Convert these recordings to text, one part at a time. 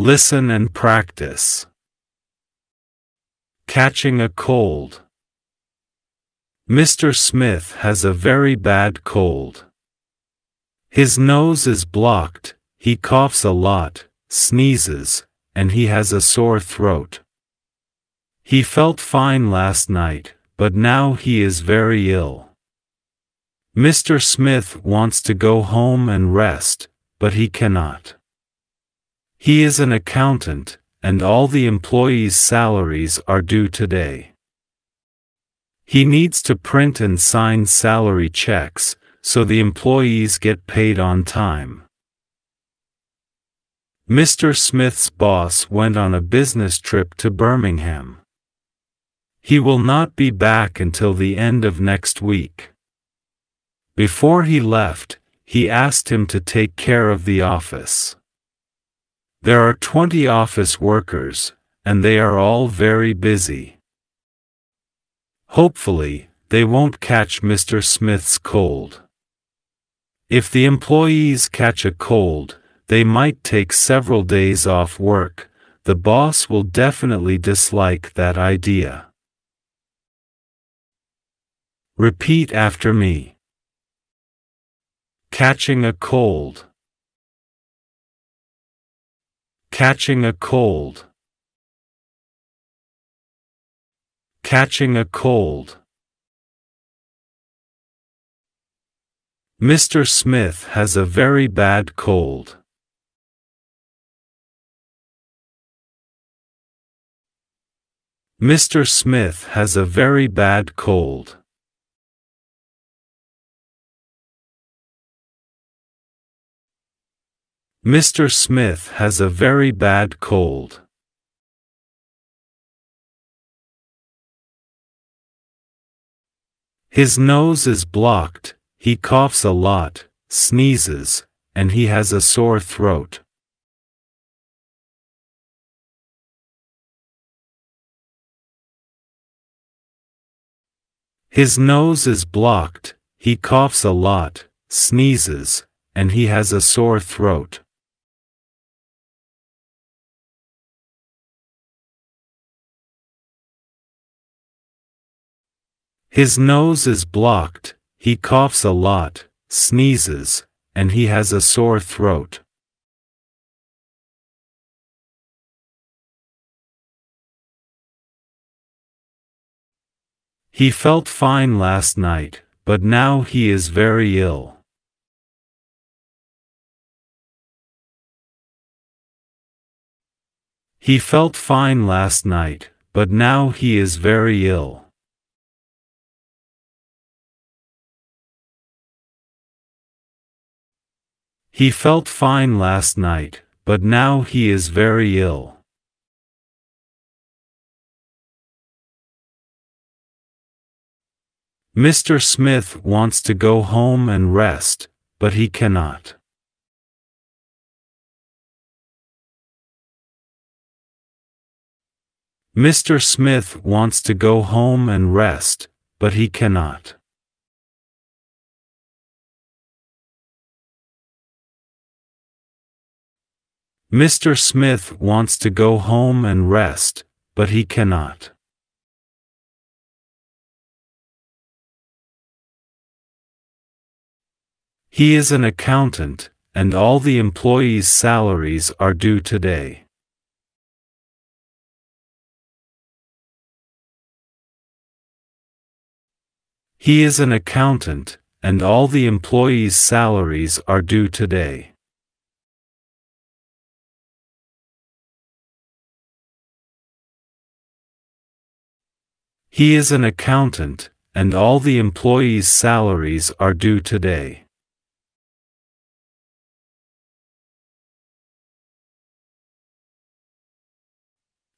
Listen and practice. Catching a cold. Mr. Smith has a very bad cold. His nose is blocked, he coughs a lot, sneezes, and he has a sore throat. He felt fine last night, but now he is very ill. Mr. Smith wants to go home and rest, but he cannot. He is an accountant, and all the employees' salaries are due today. He needs to print and sign salary checks, so the employees get paid on time. Mr. Smith's boss went on a business trip to Birmingham. He will not be back until the end of next week. Before he left, he asked him to take care of the office. There are 20 office workers, and they are all very busy. Hopefully, they won't catch Mr. Smith's cold. If the employees catch a cold, they might take several days off work. The boss will definitely dislike that idea. Repeat after me. Catching a cold. Catching a cold. Catching a cold. Mr. Smith has a very bad cold. Mr. Smith has a very bad cold. Mr. Smith has a very bad cold. His nose is blocked, he coughs a lot, sneezes, and he has a sore throat. His nose is blocked, he coughs a lot, sneezes, and he has a sore throat. His nose is blocked, he coughs a lot, sneezes, and he has a sore throat. He felt fine last night, but now he is very ill. He felt fine last night, but now he is very ill. He felt fine last night, but now he is very ill. Mr. Smith wants to go home and rest, but he cannot. Mr. Smith wants to go home and rest, but he cannot. Mr. Smith wants to go home and rest, but he cannot. He is an accountant, and all the employees' salaries are due today. He is an accountant, and all the employees' salaries are due today. He is an accountant, and all the employees' salaries are due today.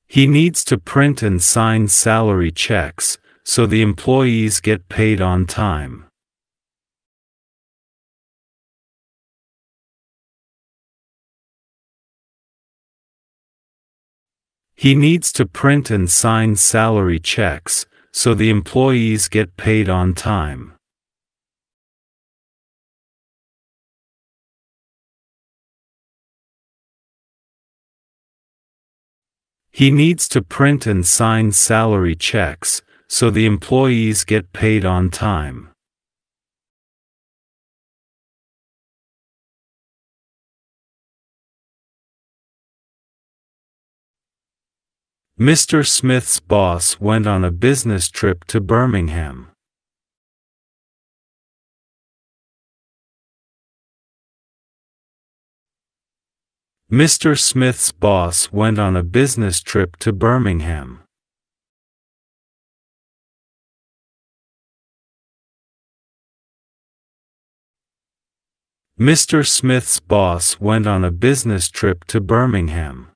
He needs to print and sign salary checks, so the employees get paid on time. He needs to print and sign salary checks, so the employees get paid on time. He needs to print and sign salary checks, so the employees get paid on time. Mr. Smith's boss went on a business trip to Birmingham. Mr. Smith's boss went on a business trip to Birmingham. Mr. Smith's boss went on a business trip to Birmingham.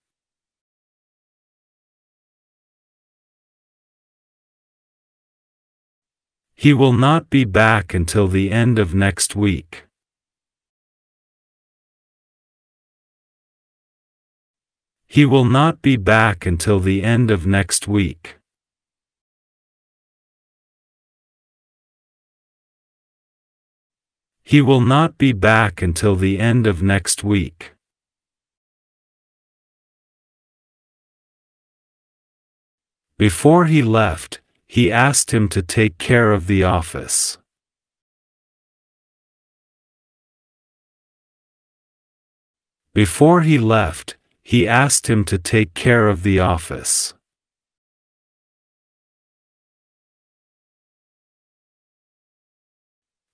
He will not be back until the end of next week. He will not be back until the end of next week. He will not be back until the end of next week. Before he left, he asked him to take care of the office. Before he left, he asked him to take care of the office.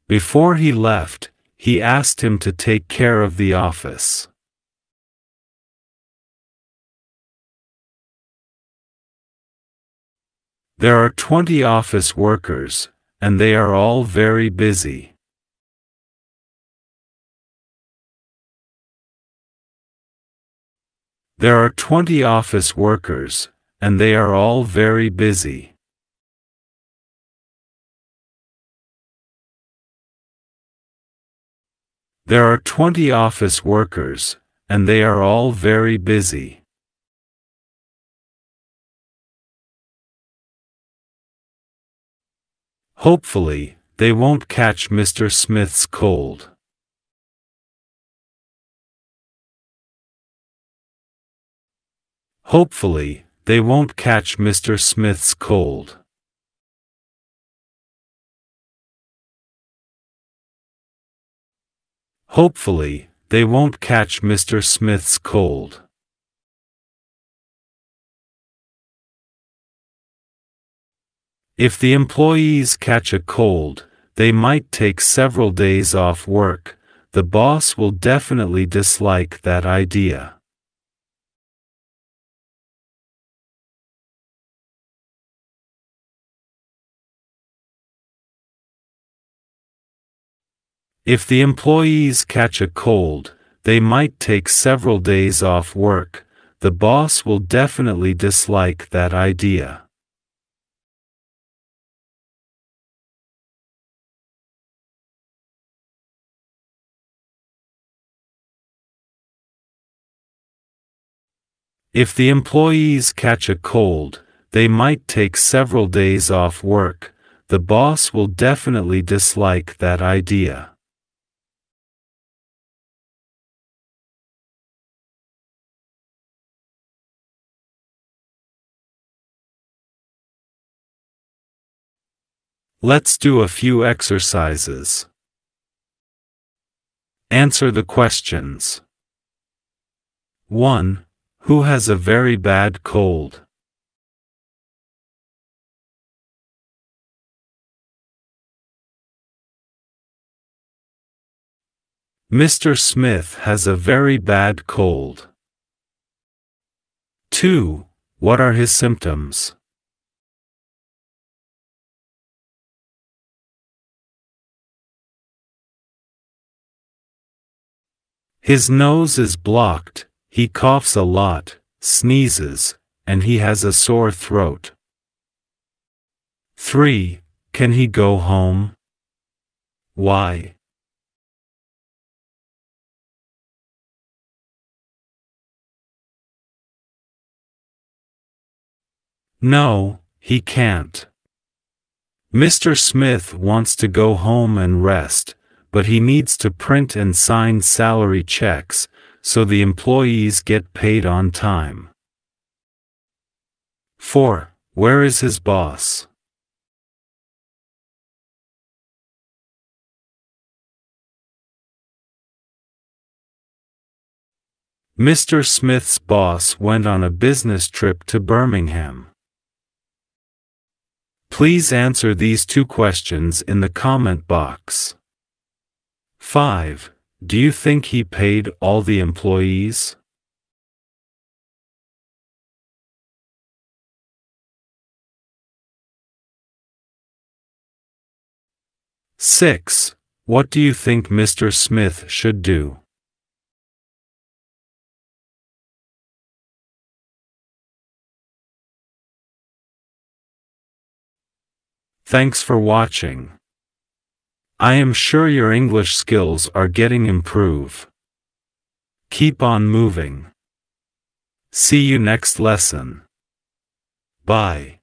Before he left, he asked him to take care of the office. There are 20 office workers, and they are all very busy. There are 20 office workers, and they are all very busy. There are 20 office workers, and they are all very busy. Hopefully, they won't catch Mr. Smith's cold. Hopefully, they won't catch Mr. Smith's cold. Hopefully, they won't catch Mr. Smith's cold. If the employees catch a cold, they might take several days off work. The boss will definitely dislike that idea. If the employees catch a cold, they might take several days off work. The boss will definitely dislike that idea. If the employees catch a cold, they might take several days off work. The boss will definitely dislike that idea. Let's do a few exercises. Answer the questions. 1. Who has a very bad cold? Mr. Smith has a very bad cold. 2. What are his symptoms? His nose is blocked, he coughs a lot, sneezes, and he has a sore throat. 3. Can he go home? Why? No, he can't. Mr. Smith wants to go home and rest, but he needs to print and sign salary checks, so the employees get paid on time. 4. Where is his boss? Mr. Smith's boss went on a business trip to Birmingham. Please answer these two questions in the comment box. 5. Do you think he paid all the employees? Six. What do you think Mr. Smith should do? Thanks for watching. I am sure your English skills are getting improve. Keep on moving. See you next lesson. Bye.